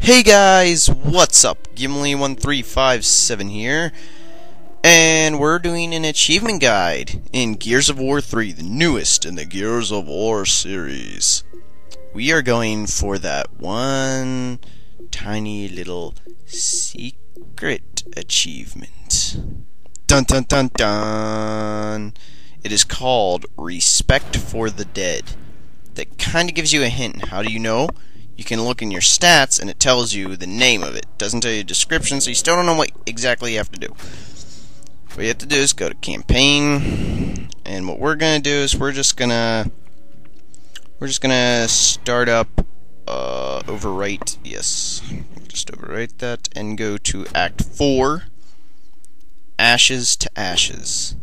Hey guys, what's up? Gimli1357 here, and we're doing an achievement guide in Gears of War 3, the newest in the Gears of War series. We are going for that one tiny little secret achievement. Dun dun dun dun! It is called Respect for the Dead. That kind of gives you a hint. How do you know? You can look in your stats and it tells you the name of it. Doesn't tell you a description, so you still don't know what exactly you have to do. What you have to do is go to campaign, and what we're gonna do is we're just gonna we're just gonna start up uh, overwrite. Yes, just overwrite that and go to Act Four. Ashes to Ashes.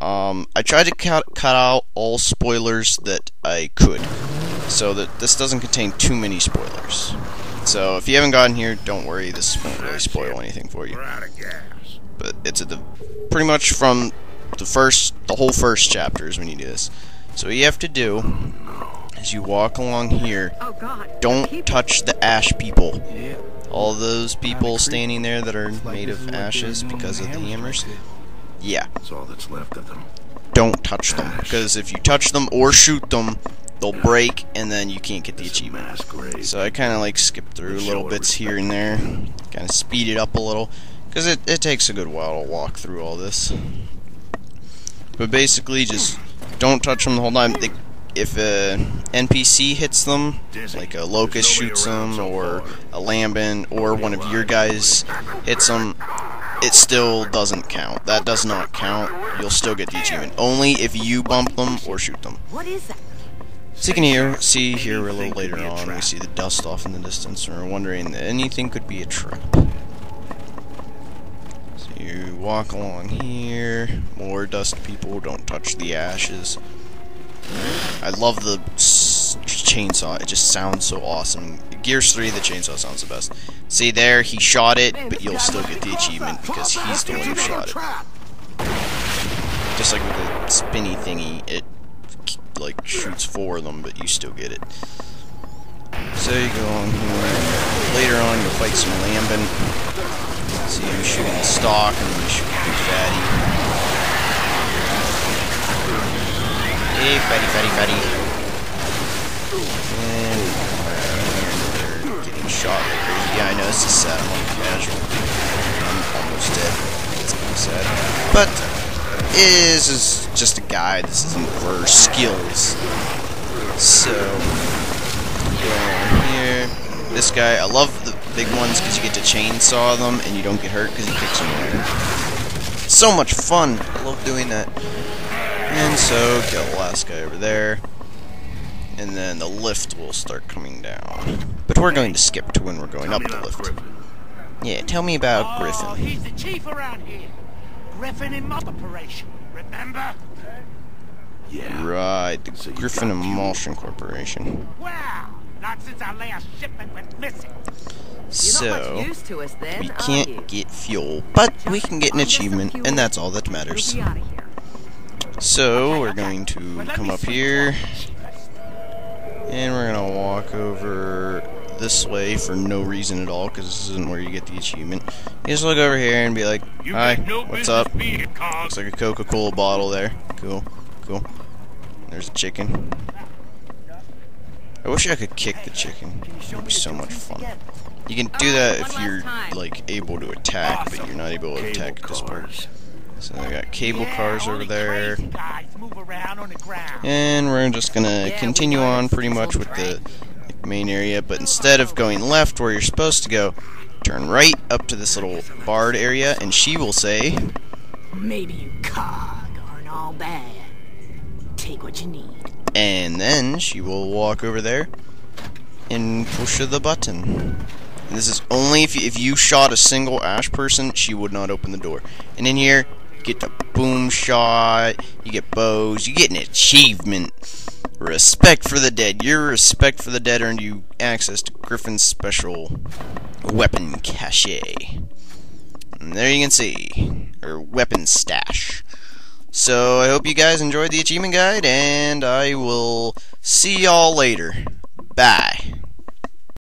Um, I tried to cut, cut out all spoilers that I could so that this doesn't contain too many spoilers. So if you haven't gotten here, don't worry, this won't really spoil anything for you. But it's at the pretty much from the first, the whole first chapter is when you do this. So what you have to do is you walk along here. Oh, don't touch the ash people. All those people standing there that are made of ashes because of the hammers. Yeah. That's all that's left of them. Don't touch them because if you touch them or shoot them, they'll break and then you can't get the achievement. So I kind of like skip through little bits here and there, kind of speed it up a little, because it, it takes a good while to walk through all this. But basically, just don't touch them the whole time. They, if a NPC hits them, like a Locust shoots them, or a Lambent, or one of your guys hits them, it still doesn't count. That does not count. You'll still get the achievement. Only if you bump them or shoot them. What is that? So you can hear, see here a little later on, we see the dust off in the distance, and we're wondering that anything could be a trap. So you walk along here, more dust people, don't touch the ashes. I love the chainsaw, it just sounds so awesome. Gears 3, the chainsaw sounds the best. See there, he shot it, but you'll still get the achievement because he's the one who shot it. Just like with the spinny thingy, it like shoots four of them, but you still get it. So you go on here. Later on, you'll fight some Lambent. See him shooting the stalk, and then you shoot the fatty. Hey, fatty, fatty, fatty. And they're getting shot like crazy. Yeah, I know this is sad. I'm casual. I'm almost dead. It's kind of sad, but is is just a guide. This isn't for skills. So, go here. This guy, I love the big ones because you get to chainsaw them and you don't get hurt because he kicks them. So much fun. I love doing that. And so, get the last guy over there. And then the lift will start coming down. But we're going to skip to when we're going up the lift. Yeah, tell me about oh, Griffin. Oh, he's the chief around here. Griffin Operation, remember? Yeah. Right, the so Griffin Emulsion Corporation. Wow, not since our last shipment went missing. So, us, then, we can't get fuel, but we can get an achievement, and that's all that matters. So, we're going to come up here, and we're going to walk over this way for no reason at all, because this isn't where you get the achievement. You just look over here and be like, Hi, what's up? Looks like a Coca-Cola bottle there. Cool, cool. There's a chicken. I wish I could kick the chicken. It would be so much fun. You can do that if you're, like, able to attack, but you're not able to attack at this part. So I got cable cars over there. And we're just gonna continue on pretty much with the main area, but instead of going left where you're supposed to go, turn right up to this little barred area, and she will say, Maybe you cog aren't all bad. Take what you need. And then she will walk over there and push the button. And this is only if you, if you shot a single Ash person, she would not open the door. And in here, you get the boom shot, you get bows, you get an achievement. Respect for the dead. Your respect for the dead earned you access to Griffin's special weapon cache. And there you can see, her weapon stash. So I hope you guys enjoyed the achievement guide, and I will see y'all later. Bye.